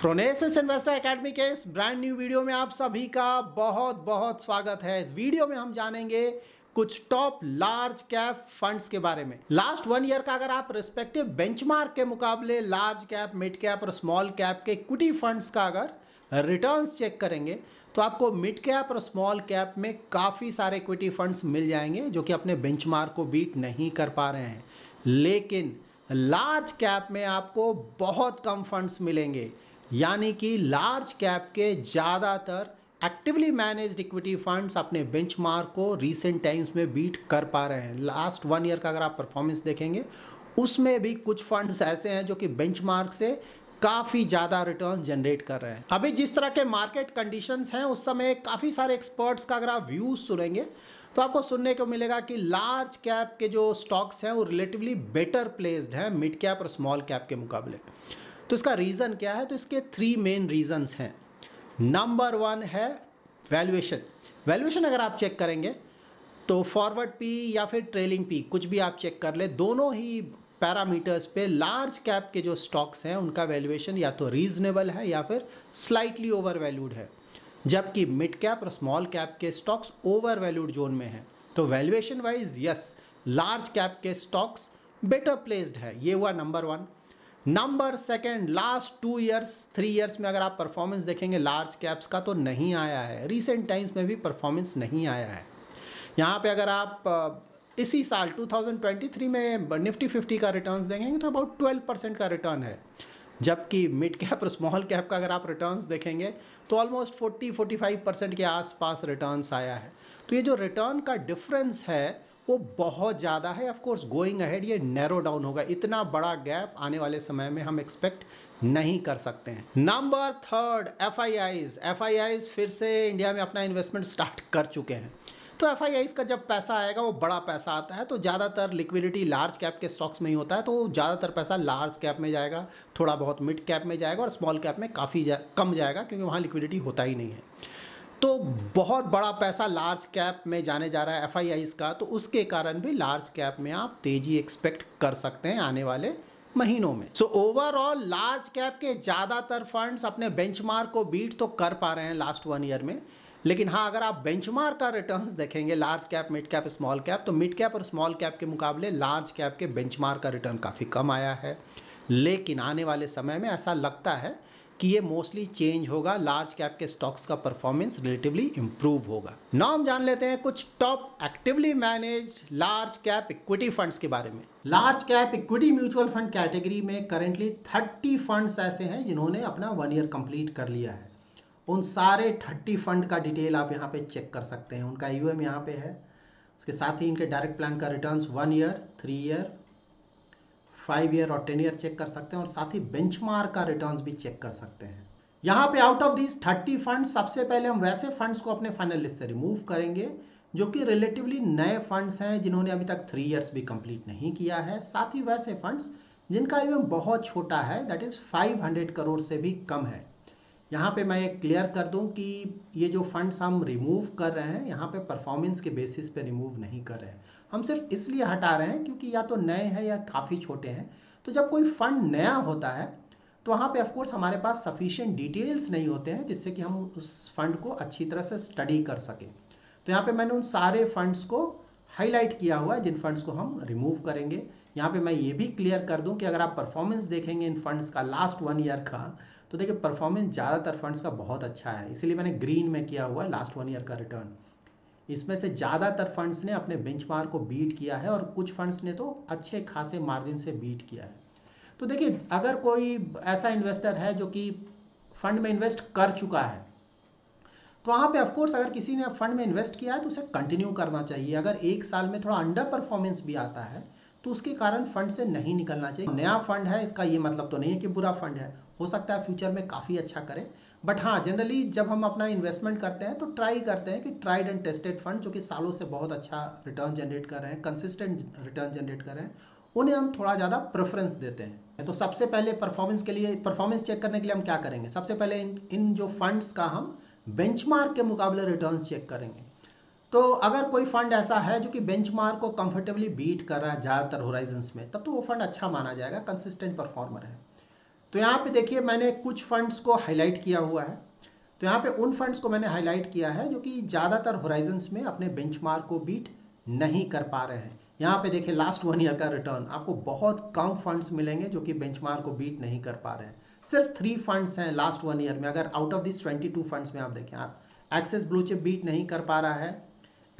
Phronesis investor academy के इस brand new video में आप सभी का बहुत बहुत स्वागत है। इस वीडियो में हम जानेंगे कुछ टॉप लार्ज कैप फंड्स के बारे में। लास्ट वन ईयर का अगर आप रिस्पेक्टिव बेंचमार्क के मुकाबले लार्ज कैप मिड कैप और स्मॉल कैप के इक्विटी फंड्स का अगर रिटर्न्स चेक करेंगे तो आपको मिड कैप और स्मॉल कैप में काफ़ी सारे इक्विटी फंड्स मिल जाएँगे, जो कि अपने बेंचमार्क को बीट नहीं कर पा रहे हैं। लेकिन लार्ज कैप में आपको बहुत कम फंड्स मिलेंगे। यानी कि लार्ज कैप के ज़्यादातर एक्टिवली मैनेज्ड इक्विटी फंड्स अपने बेंचमार्क को रीसेंट टाइम्स में बीट कर पा रहे हैं। लास्ट वन ईयर का अगर आप परफॉर्मेंस देखेंगे, उसमें भी कुछ फंड्स ऐसे हैं जो कि बेंचमार्क से काफ़ी ज़्यादा रिटर्न जनरेट कर रहे हैं। अभी जिस तरह के मार्केट कंडीशंस हैं, उस समय काफ़ी सारे एक्सपर्ट्स का अगर आप व्यूज़ सुनेंगे तो आपको सुनने को मिलेगा कि लार्ज कैप के जो स्टॉक्स हैं, वो रिलेटिवली बेटर प्लेस्ड हैं मिड कैप और स्मॉल कैप के मुकाबले। तो इसका रीज़न क्या है? तो इसके थ्री मेन रीजंस हैं। नंबर वन है वैल्यूएशन वैल्यूएशन अगर आप चेक करेंगे तो फॉरवर्ड पी या फिर ट्रेलिंग पी कुछ भी आप चेक कर ले, दोनों ही पैरामीटर्स पे लार्ज कैप के जो स्टॉक्स हैं, उनका वैल्यूएशन या तो रीजनेबल है या फिर स्लाइटली ओवर वैल्यूड है। जबकि मिड कैप और स्मॉल कैप के स्टॉक्स ओवर वैल्यूड जोन में हैं। तो valuation wise yes large cap के स्टॉक्स बेटर प्लेस्ड है। ये हुआ number one number second last two years three years में अगर आप परफॉर्मेंस देखेंगे लार्ज कैप्स का तो नहीं आया है। रिसेंट टाइम्स में भी परफॉर्मेंस नहीं आया है। यहाँ पे अगर आप इसी साल 2023 में निफ्टी 50 का रिटर्न्स देखेंगे तो अबाउट 12 परसेंट का रिटर्न है। जबकि मिड कैप और स्मॉल कैप का अगर आप रिटर्न्स देखेंगे तो ऑलमोस्ट 40 45 परसेंट के आसपास रिटर्न्स आया है। तो ये जो रिटर्न का डिफरेंस है वो बहुत ज़्यादा है ऑफ़ कोर्स गोइंग अहेड ये नैरो डाउन होगा। इतना बड़ा गैप आने वाले समय में हम एक्सपेक्ट नहीं कर सकते हैं। Number third F I Is F I Is फिर से इंडिया में अपना इन्वेस्टमेंट स्टार्ट कर चुके हैं। तो एफ़ आई आईज का जब पैसा आएगा वो बड़ा पैसा आता है तो ज़्यादातर लिक्विडिटी लार्ज कैप के स्टॉक्स में ही होता है तो ज़्यादातर पैसा लार्ज कैप में जाएगा थोड़ा बहुत मिड कैप में जाएगा और स्मॉल कैप में काफ़ी जा, कम जाएगा क्योंकि वहाँ लिक्विडिटी होता ही नहीं है। तो बहुत बड़ा पैसा लार्ज कैप में जाने जा रहा है एफ़ का तो उसके कारण भी लार्ज कैप में आप तेज़ी एक्सपेक्ट कर सकते हैं आने वाले महीनों में। सो ओवरऑल लार्ज कैप के ज़्यादातर फंड्स अपने बेंचमार्क को बीट तो कर पा रहे हैं लास्ट वन ईयर में, लेकिन हाँ अगर आप बेंचमार्क का रिटर्न्स देखेंगे large cap mid cap small cap तो मिड कैप और स्मॉल कैप के मुकाबले लार्ज कैप के बेंचमार्क का रिटर्न काफ़ी कम आया है। लेकिन आने वाले समय में ऐसा लगता है कि ये मोस्टली चेंज होगा लार्ज कैप के स्टॉक्स का परफॉर्मेंस रिलेटिवली इंप्रूव होगा। नाउ हम जान लेते हैं कुछ top actively managed large cap equity funds के बारे में। Large cap equity mutual fund category में करेंटली 30 फंड्स ऐसे हैं जिन्होंने अपना वन ईयर कंप्लीट कर लिया है। उन सारे 30 फंड का डिटेल आप यहाँ पे चेक कर सकते हैं। उनका यू एम यहाँ पे है। उसके साथ ही इनके डायरेक्ट प्लान का returns one year three year five year और टेन ईयर चेक कर सकते हैं और साथ ही बेंचमार्क का रिटर्न्स भी चेक कर सकते हैं। यहाँ पे out of these thirty fund सबसे पहले हम वैसे फंड्स को अपने फाइनल लिस्ट से रिमूव करेंगे, जो कि रिलेटिवली नए फंड्स हैं, जिन्होंने अभी तक थ्री ईयर्स भी कंप्लीट नहीं किया है। साथ ही वैसे फंड्स जिनका इवन बहुत छोटा है दैट इज़ 500 करोड़ से भी कम है। यहाँ पे मैं क्लियर कर दूँ कि ये जो फंड्स हम रिमूव कर रहे हैं, यहाँ पे परफॉर्मेंस के बेसिस पे रिमूव नहीं कर रहे हैं। हम सिर्फ़ इसलिए हटा रहे हैं क्योंकि या तो नए हैं या काफ़ी छोटे हैं। तो जब कोई फंड नया होता है तो वहाँ पे ऑफकोर्स हमारे पास सफिशिएंट डिटेल्स नहीं होते हैं जिससे कि हम उस फंड को अच्छी तरह से स्टडी कर सकें। तो यहाँ पे मैंने उन सारे फंड्स को हाईलाइट किया हुआ है, जिन फंड्स को हम रिमूव करेंगे। यहाँ पे मैं ये भी क्लियर कर दूँ कि अगर आप परफॉर्मेंस देखेंगे इन फंड्स का लास्ट वन ईयर का तो देखिए परफॉर्मेंस ज़्यादातर फंड्स का बहुत अच्छा है। इसीलिए मैंने ग्रीन में किया हुआ है लास्ट वन ईयर का रिटर्न इसमें से ज़्यादातर फंड्स ने अपने बेंचमार्क को बीट किया है और कुछ फंड्स ने तो अच्छे खासे मार्जिन से बीट किया है। तो देखिए, अगर कोई ऐसा इन्वेस्टर है जो कि फंड में इन्वेस्ट कर चुका है तो वहाँ पे ऑफकोर्स अगर किसी ने फंड में इन्वेस्ट किया है तो उसे कंटिन्यू करना चाहिए। अगर एक साल में थोड़ा अंडर परफॉर्मेंस भी आता है तो उसके कारण फंड से नहीं निकलना चाहिए। नया फंड है, इसका ये मतलब तो नहीं है कि बुरा फंड है। हो सकता है फ्यूचर में काफ़ी अच्छा करे बट हाँ जनरली जब हम अपना इन्वेस्टमेंट करते हैं तो ट्राई करते हैं कि ट्राइड एंड टेस्टेड फंड जो कि सालों से बहुत अच्छा रिटर्न जनरेट कर रहे हैं कंसिस्टेंट रिटर्न जनरेट कर रहे हैं, उन्हें हम थोड़ा ज़्यादा प्रेफरेंस देते हैं। तो सबसे पहले परफॉर्मेंस के लिए परफॉर्मेंस चेक करने के लिए हम क्या करेंगे? सबसे पहले इन इन जो फंड्स का हम बेंचमार्क के मुकाबले रिटर्न चेक करेंगे। तो अगर कोई फंड ऐसा है जो कि बेंचमार्क को कंफर्टेबली बीट कर रहा है, ज़्यादातर होराइजन्स में, तब तो वो फंड अच्छा माना जाएगा कंसिस्टेंट परफॉर्मर है। तो यहाँ पे देखिए मैंने कुछ फंड्स को हाईलाइट किया हुआ है। तो यहाँ पे उन फंड्स को मैंने हाईलाइट किया है जो कि ज़्यादातर होराइजन्स में अपने बेंचमार्क को बीट नहीं कर पा रहे हैं। यहाँ पे देखिए लास्ट वन ईयर का रिटर्न आपको बहुत कम फंड्स मिलेंगे जो कि बेंचमार्क को बीट नहीं कर पा रहे हैं। सिर्फ़ थ्री फंड्स हैं लास्ट वन ईयर में, अगर out of this twenty funds में आप देखें आप एक्सेस ब्लू चिप बीट नहीं कर पा रहा है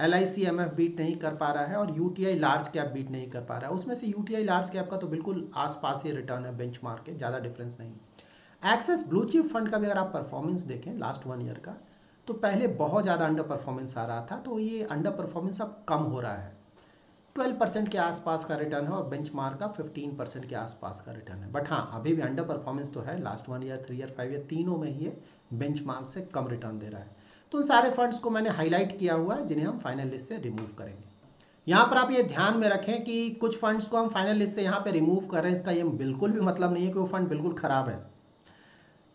L I C M F beat नहीं कर पा रहा है और U T I large cap beat नहीं कर पा रहा है। उसमें से U T I large cap का तो बिल्कुल आसपास ही रिटर्न है बेंच मार्क के ज़्यादा डिफरेंस नहीं। एक्सेस ब्लू चिप फंड का भी अगर आप परफॉर्मेंस देखें लास्ट वन ईयर का तो पहले बहुत ज़्यादा अंडर परफॉर्मेंस आ रहा था तो ये अंडर परफॉर्मेंस अब कम हो रहा है। 12 परसेंट के आसपास का रिटर्न है और बेंच मार्क का 15 परसेंट के आसपास का रिटर्न है। बट हाँ अभी भी अंडर परफॉर्मेंस तो है last one year three year five year तीनों में ही बेंच मार्क से कम रिटर्न दे रहा है। तो उन सारे फंड्स को मैंने हाईलाइट किया हुआ है, जिन्हें हम फाइनल लिस्ट से रिमूव करेंगे। यहाँ पर आप ये ध्यान में रखें कि कुछ फंड्स को हम फाइनल लिस्ट से यहाँ पे रिमूव कर रहे हैं, इसका ये बिल्कुल भी मतलब नहीं है कि वो फंड बिल्कुल ख़राब है।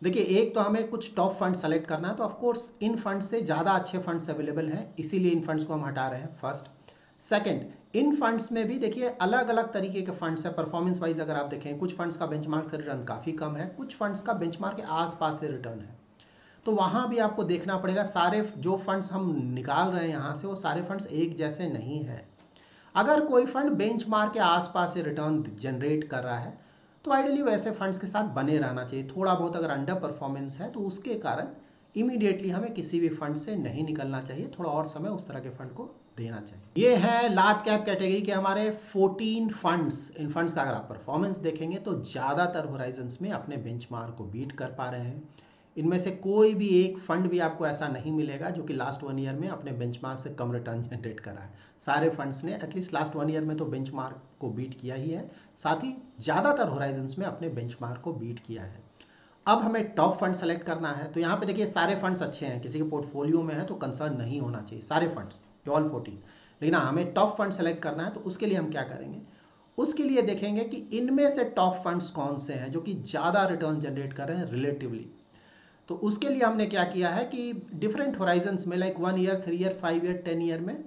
देखिए, एक तो हमें कुछ टॉप फंड सेलेक्ट करना है तो ऑफकोर्स इन फंड से ज़्यादा अच्छे फंड्स अवेलेबल हैं, इसीलिए इन फंड्स को हम हटा रहे हैं फ़र्स्ट सेकंड इन फंड्स में भी देखिए अलग अलग तरीके के फंड्स है परफॉर्मेंस वाइज अगर आप देखें, कुछ फंड्स का बेंचमार्क से रिटर्न काफ़ी कम है, कुछ फंड्स का बेंचमार्क के आसपास से रिटर्न है। तो वहाँ भी आपको देखना पड़ेगा, सारे जो फंड्स हम निकाल रहे हैं यहाँ से, वो सारे फंड्स एक जैसे नहीं हैं। अगर कोई फंड बेंच मार्क के आसपास से रिटर्न जनरेट कर रहा है तो आइडियली वैसे फंड्स के साथ बने रहना चाहिए। थोड़ा बहुत अगर अंडर परफॉर्मेंस है तो उसके कारण इमीडिएटली हमें किसी भी फंड से नहीं निकलना चाहिए। थोड़ा और समय उस तरह के फंड को देना चाहिए। ये है लार्ज कैप कैटेगरी के हमारे 14 फंड्स। इन फंड्स का अगर आप परफॉर्मेंस देखेंगे तो ज़्यादातर होराइजन्स में अपने बेंचमार्क को बीट कर पा रहे हैं। इनमें से कोई भी एक फंड भी आपको ऐसा नहीं मिलेगा जो कि लास्ट वन ईयर में अपने बेंचमार्क से कम रिटर्न जनरेट करा है। सारे फंड्स ने एटलीस्ट लास्ट वन ईयर में तो बेंचमार्क को बीट किया ही है। साथ ही ज़्यादातर होराइजन्स में अपने बेंचमार्क को बीट किया है। अब हमें टॉप फंड सेलेक्ट करना है। तो यहाँ पे देखिए सारे फंड्स अच्छे हैं। किसी के पोर्टफोलियो में है तो कंसर्न नहीं होना चाहिए। सारे फंड्स ऑल फोर्टीन लेकिन हाँ हमें टॉप फंड सेलेक्ट करना है तो उसके लिए हम क्या करेंगे? उसके लिए देखेंगे कि इनमें से टॉप फंड्स कौन से हैं जो कि ज़्यादा रिटर्न जनरेट कर रहे हैं रिलेटिवली तो उसके लिए हमने क्या किया है कि डिफरेंट होराइजन्स में like one year three year five year ten year में,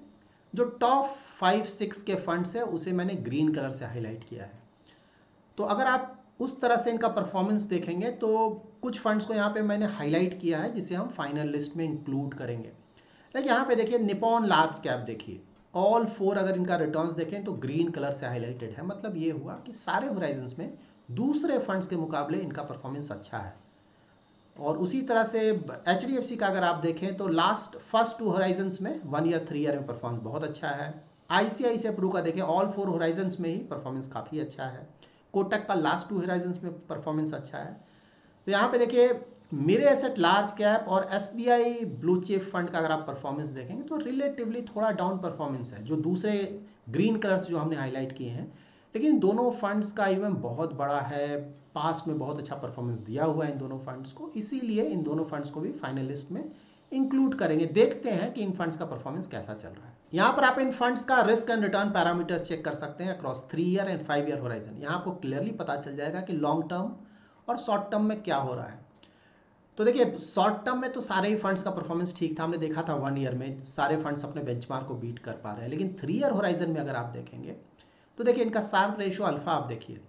जो टॉप फाइव सिक्स के फंड्स है, उसे मैंने ग्रीन कलर से हाईलाइट किया है। तो अगर आप उस तरह से इनका परफॉर्मेंस देखेंगे तो कुछ फंड्स को यहाँ पे मैंने हाईलाइट किया है, जिसे हम फाइनल लिस्ट में इंक्लूड करेंगे। लाइक यहाँ पे देखिए निपॉन लार्ज कैप देखिए। ऑल फोर अगर इनका रिटर्न्स देखें तो ग्रीन कलर से हाईलाइटेड है। मतलब ये हुआ कि सारे होराइजन्स में दूसरे फंड्स के मुकाबले इनका परफॉर्मेंस अच्छा है। और उसी तरह से HDFC का अगर आप देखें तो लास्ट फ़र्स्ट टू होराइजन्स में वन ईयर थ्री ईयर में परफॉर्मेंस बहुत अच्छा है। आई सी प्रू का देखें ऑल फोर होराइजन्स में ही परफॉर्मेंस काफ़ी अच्छा है। कोटक का लास्ट टू होराइजन्स में परफॉर्मेंस अच्छा है। तो यहाँ पे देखिए, मेरे एसेट लार्ज कैप और S B I blue chip fund का अगर आप परफॉर्मेंस देखेंगे तो रिलेटिवली थोड़ा डाउन परफॉर्मेंस है, जो दूसरे ग्रीन कलर्स जो हमने हाईलाइट किए हैं। लेकिन दोनों फंड्स का इवन बहुत बड़ा है। पास में बहुत अच्छा परफॉर्मेंस दिया हुआ है इन दोनों फंड्स को। इसीलिए इन दोनों फंड्स को भी फाइनल लिस्ट में इंक्लूड करेंगे। देखते हैं कि इन फंड्स का परफॉर्मेंस कैसा चल रहा है। यहाँ पर आप इन फंड्स का risk and return parameters check कर सकते हैं across three year and five year horizon यहाँ आपको क्लियरली पता चल जाएगा कि लॉन्ग टर्म और शॉर्ट टर्म में क्या हो रहा है। तो देखिए शॉर्ट टर्म में तो सारे ही फंड्स का परफॉर्मेंस ठीक था, हमने देखा था वन ईयर में, सारे फंड्स अपने बेंचमार्क को बीट कर पा रहे हैं। लेकिन थ्री ईयर होराइजन में अगर आप देखेंगे तो देखिए इनका शार्प रेशियो अल्फ़ा आप देखिए।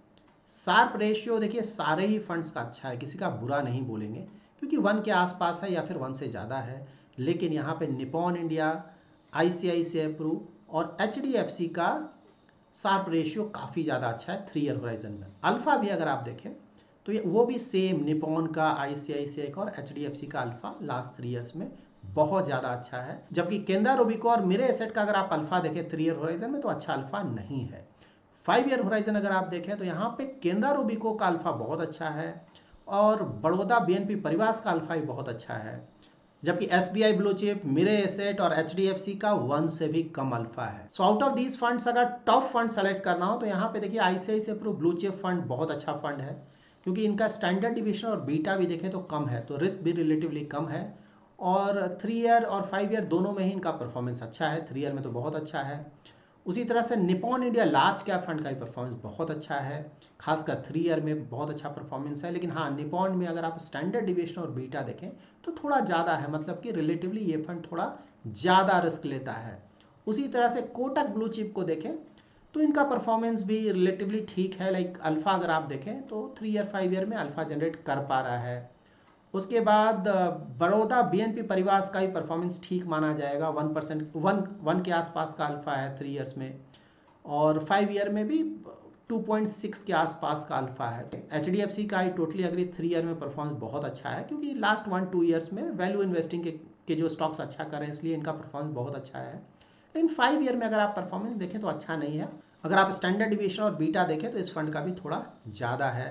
शार्प रेशियो, देखिए, सारे ही फंड्स का अच्छा है, किसी का बुरा नहीं बोलेंगे, क्योंकि वन के आसपास है या फिर वन से ज़्यादा है, लेकिन यहाँ पे Nippon India I C I C Pru और एच डी एफ़ सी का शार्प रेशियो काफ़ी ज़्यादा अच्छा है थ्री ईयर होराइजन में। अल्फ़ा भी अगर आप देखें तो ये, वो भी सेम निपॉन का आई सी आई सी का और एच डी एफ़ सी का अल्फ़ा लास्ट थ्री ईयर्स में बहुत ज़्यादा अच्छा है। जबकि केंद्रा रोबिको और मेरे एसेट का अगर आप अल्फ़ा देखें थ्री ईयर होराइजन में तो अच्छा अल्फ़ा नहीं है। फाइव ईयर होराइजन अगर आप देखें तो यहाँ पे केनरा रूबिको का अल्फ़ा बहुत अच्छा है और बड़ौदा बीएनपी परिवास का अल्फ़ा भी बहुत अच्छा है। जबकि S B I blue chip Mirae asset और एच डी एफ़ सी का वन से भी कम अल्फ़ा है। So out of these funds अगर टॉप फंड सेलेक्ट करना हो तो यहाँ पे देखिए ICICI pru blue chip fund बहुत अच्छा फंड है। क्योंकि इनका स्टैंडर्ड डिविजन और बीटा भी देखें तो कम है तो रिस्क भी रिलेटिवली कम है। और थ्री ईयर और फाइव ईयर दोनों में ही इनका परफॉर्मेंस अच्छा है। थ्री ईयर में तो बहुत अच्छा है। उसी तरह से Nippon India large cap fund का भी परफॉर्मेंस बहुत अच्छा है। खासकर थ्री ईयर में बहुत अच्छा परफॉर्मेंस है। लेकिन हाँ निपॉन में अगर आप स्टैंडर्ड डिविएशन और बीटा देखें तो थोड़ा ज़्यादा है। मतलब कि रिलेटिवली ये फंड थोड़ा ज़्यादा रिस्क लेता है। उसी तरह से कोटक ब्लू चिप को देखें तो इनका परफॉर्मेंस भी रिलेटिवली ठीक है। लाइक अल्फ़ा अगर आप देखें तो थ्री ईयर फाइव ईयर में अल्फ़ा जनरेट कर पा रहा है। उसके बाद बड़ौदा बीएनपी परिवार का भी परफॉर्मेंस ठीक माना जाएगा। वन परसेंट वन वन के आसपास का अल्फ़ा है थ्री ईयर्स में। और फाइव ईयर में भी 2.6 के आसपास का अल्फ़ा है। एच डी एफ़ सी का I totally agree three year में परफॉर्मेंस बहुत अच्छा है क्योंकि लास्ट वन टू ईयर्स में वैल्यू इन्वेस्टिंग के, के जो स्टॉक्स अच्छा कर रहे हैं इसलिए इनका परफॉर्मेंस बहुत अच्छा है। लेकिन फाइव ईयर में अगर आप परफॉर्मेंस देखें तो अच्छा नहीं है। अगर आप स्टैंडर्ड डिविएशन और बीटा देखें तो इस फंड का भी थोड़ा ज़्यादा है।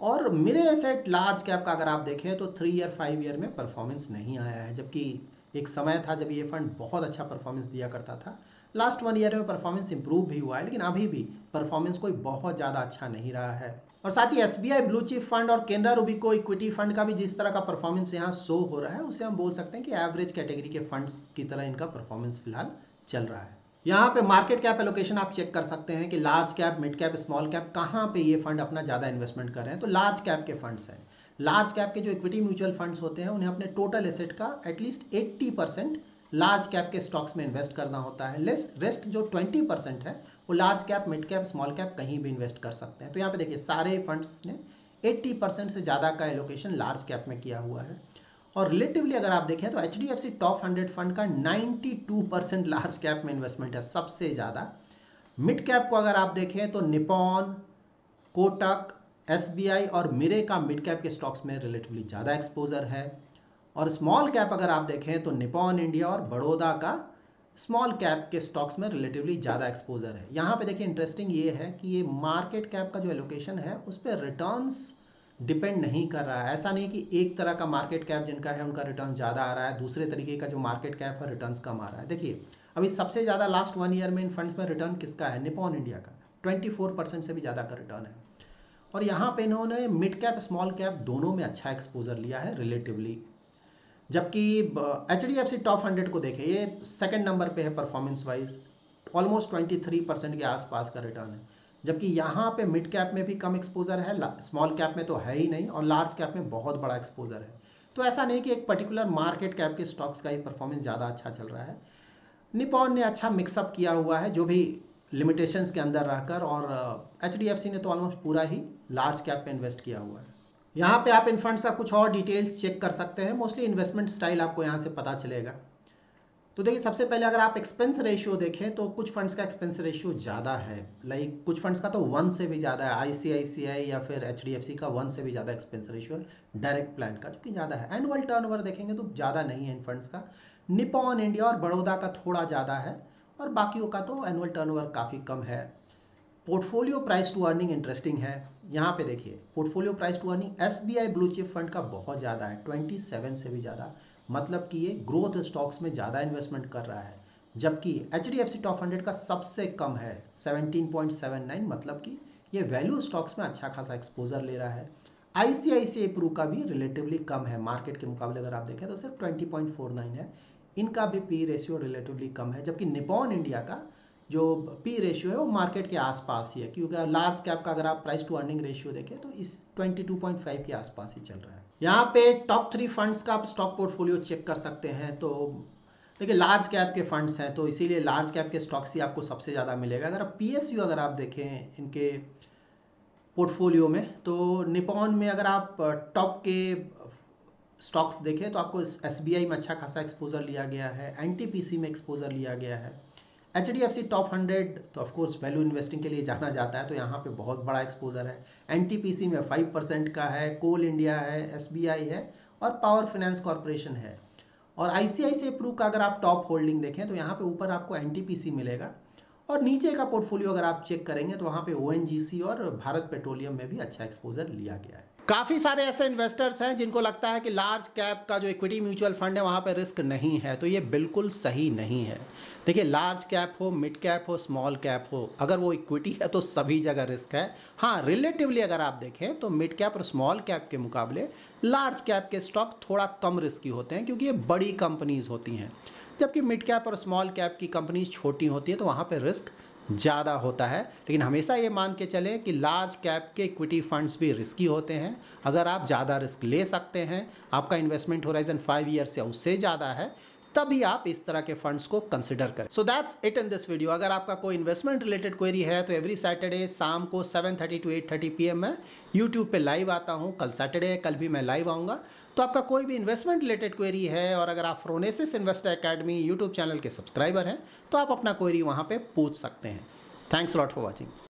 और मेरे एसेट लार्ज कैप का, अगर आप देखें तो थ्री ईयर फाइव ईयर में परफॉर्मेंस नहीं आया है। जबकि एक समय था जब ये फंड बहुत अच्छा परफॉर्मेंस दिया करता था। लास्ट वन ईयर में परफॉर्मेंस इंप्रूव भी हुआ है, लेकिन अभी भी परफॉर्मेंस कोई बहुत ज़्यादा अच्छा नहीं रहा है। और साथ ही S B I blue chip fund और केंद्र रूबिको इक्विटी फंड का भी जिस तरह का परफॉर्मेंस यहाँ शो हो रहा है, उसे हम बोल सकते हैं कि एवरेज कैटेगरी के फंड्स की तरह इनका परफॉर्मेंस फ़िलहाल चल रहा है। यहाँ पे मार्केट कैप एलोकेशन आप चेक कर सकते हैं कि large cap mid cap small cap कहाँ पे ये फंड अपना ज़्यादा इन्वेस्टमेंट कर रहे हैं। तो लार्ज कैप के फंड्स हैं। लार्ज कैप के जो इक्विटी म्यूचुअल फंड्स होते हैं, उन्हें अपने टोटल एसेट का at least 80 percent large cap के स्टॉक्स में इन्वेस्ट करना होता है। लेस रेस्ट जो 20 परसेंट है, वो large cap mid cap small cap कहीं भी इन्वेस्ट कर सकते हैं। तो यहाँ पे देखिए, सारे फंड्स ने 80 परसेंट से ज़्यादा का एलोकेशन लार्ज कैप में किया हुआ है। और रिलेटिवली अगर आप देखें तो H D F C top hundred fund का 92 परसेंट लार्ज कैप में इन्वेस्टमेंट है, सबसे ज़्यादा। मिड कैप को अगर आप देखें तो Nippon Kotak S B I और मिरे का मिड कैप के स्टॉक्स में रिलेटिवली ज़्यादा एक्सपोजर है। और स्मॉल कैप अगर आप देखें तो निपॉन इंडिया और बड़ौदा का स्मॉल कैप के स्टॉक्स में रिलेटिवली ज़्यादा एक्सपोजर है। यहाँ पे देखिए इंटरेस्टिंग ये है कि ये मार्केट कैप का जो एलोकेशन है, उस पर रिटर्न्स डिपेंड नहीं कर रहा है। ऐसा नहीं कि एक तरह का मार्केट कैप जिनका है, उनका रिटर्न ज़्यादा आ रहा है, दूसरे तरीके का जो मार्केट कैप है रिटर्न कम आ रहा है। देखिए, अभी सबसे ज़्यादा लास्ट वन ईयर में इन फंड्स में रिटर्न किसका है? निपॉन इंडिया का। ट्वेंटी परसेंट से भी ज़्यादा का रिटर्न है। और यहाँ पे इन्होंने मिड कैप स्मॉल कैप दोनों में अच्छा एक्सपोजर लिया है रिलेटिवली जबकि H D F C top hundred को देखें, ये सेकेंड नंबर पे है performance wise almost twenty three percent के आसपास का रिटर्न है। जबकि यहाँ पे मिड कैप में भी कम एक्सपोजर है स्मॉल कैप में तो है ही नहीं और लार्ज कैप में बहुत बड़ा एक्सपोजर है। तो ऐसा नहीं कि एक पर्टिकुलर मार्केट कैप के स्टॉक्स का ही परफॉर्मेंस ज़्यादा अच्छा चल रहा है। निपॉन ने अच्छा मिक्सअप किया हुआ है जो भी लिमिटेशंस के अंदर रहकर और एचडीएफसी ने तो ऑलमोस्ट पूरा ही लार्ज कैप में इन्वेस्ट किया हुआ है। यहाँ पे आप इन फंड्स का कुछ और डिटेल्स चेक कर सकते हैं। मोस्टली इन्वेस्टमेंट स्टाइल आपको यहाँ से पता चलेगा। तो देखिए, सबसे पहले अगर आप एक्सपेंस रेशियो देखें तो कुछ फंड्स का एक्सपेंस रेशियो ज़्यादा है। लाइक कुछ फंड्स का तो वन से भी ज़्यादा है। आईसीआईसीआई या फिर एचडीएफसी का वन से भी ज़्यादा एक्सपेंस रेशियो है। डायरेक्ट प्लान का, जो कि ज़्यादा है। एनुअल टर्न देखेंगे तो ज़्यादा नहीं है इन फंड्स का। निपॉन इंडिया और बड़ौदा का थोड़ा ज़्यादा है और बाकियों का तो एनुअल टर्न काफ़ी कम है। Portfolio price to earning interesting है। यहाँ पे देखिए portfolio price to earning S B I blue chip fund का बहुत ज़्यादा है। ट्वेंटी सेवन से भी ज़्यादा। मतलब कि ये ग्रोथ स्टॉक्स में ज़्यादा इन्वेस्टमेंट कर रहा है, जबकि H D F C top hundred का सबसे कम है सेवनटीन पॉइंट सेवन नाइन मतलब कि ये वैल्यू स्टॉक्स में अच्छा खासा एक्सपोजर ले रहा है। आई सी आई सी प्रू का भी रिलेटिवली कम है मार्केट के मुकाबले अगर आप देखें तो सिर्फ़ ट्वेंटी पॉइंट फोर नाइन है। इनका भी पी रेशियो रिलेटिवली कम है, जबकि निपॉन इंडिया का जो पी रेशियो है वो मार्केट के आसपास ही है, क्योंकि लार्ज कैप का अगर आप प्राइस टू अर्निंग रेशियो देखें तो इस 22.5 के आसपास ही चल रहा है। यहाँ पे टॉप थ्री फंड्स का आप स्टॉक पोर्टफोलियो चेक कर सकते हैं तो देखिए लार्ज कैप के फंड्स हैं तो इसीलिए लार्ज कैप के स्टॉक्स ही आपको सबसे ज़्यादा मिलेगा। अगर आप पीएसयू अगर आप देखें इनके पोर्टफोलियो में तो निपॉन में अगर आप टॉप के स्टॉक्स देखें तो आपको एस में अच्छा खासा एक्सपोजर लिया गया है एन में एक्सपोजर लिया गया है। H D F C top hundred तो ऑफकोर्स वैल्यू इन्वेस्टिंग के लिए जाना जाता है तो यहाँ पे बहुत बड़ा एक्सपोजर है। एन टी पी सी में फाइव परसेंट का है कोल इंडिया है एस बी आई है, और पावर फाइनेंस कॉरपोरेशन है। और आई सी आई सी प्रू का अगर आप टॉप होल्डिंग देखें तो यहाँ पे ऊपर आपको एन टी पी सी मिलेगा। और नीचे का पोर्टफोलियो अगर आप चेक करेंगे तो वहाँ पे ओ एन जी सी और भारत पेट्रोलियम में भी अच्छा एक्सपोजर लिया गया है। काफ़ी सारे ऐसे इन्वेस्टर्स हैं जिनको लगता है कि लार्ज कैप का जो इक्विटी म्यूचुअल फंड है, वहाँ पे रिस्क नहीं है तो ये बिल्कुल सही नहीं है। देखिए लार्ज कैप हो मिड कैप हो स्मॉल कैप हो, अगर वो इक्विटी है तो सभी जगह रिस्क है। हाँ रिलेटिवली अगर आप देखें तो मिड कैप और स्मॉल कैप के मुकाबले लार्ज कैप के स्टॉक थोड़ा कम रिस्की होते हैं, क्योंकि ये बड़ी कंपनीज़ होती हैं। जबकि मिड कैप और स्मॉल कैप की कंपनीज़ छोटी होती है तो वहाँ पर रिस्क ज़्यादा होता है। लेकिन हमेशा ये मान के चलें कि लार्ज कैप के इक्विटी फंड्स भी रिस्की होते हैं। अगर आप ज़्यादा रिस्क ले सकते हैं, आपका इन्वेस्टमेंट होराइजन फाइव ईयर से उससे ज़्यादा है, तभी आप इस तरह के फंड्स को कंसिडर करें। So that's it in this video अगर आपका कोई इन्वेस्टमेंट रिलेटेड क्वेरी है तो एवरी सैटरडे शाम को 7:30 टू 8:30 पीएम में यूट्यूब पे लाइव आता हूँ। कल सैटरडे कल भी मैं लाइव आऊँगा। तो आपका कोई भी इन्वेस्टमेंट रिलेटेड क्वेरी है और अगर आप Phronesis investor academy YouTube channel के सब्सक्राइबर हैं तो आप अपना क्वेरी वहाँ पर पूछ सकते हैं। Thanks lot for watching